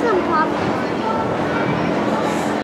是花呗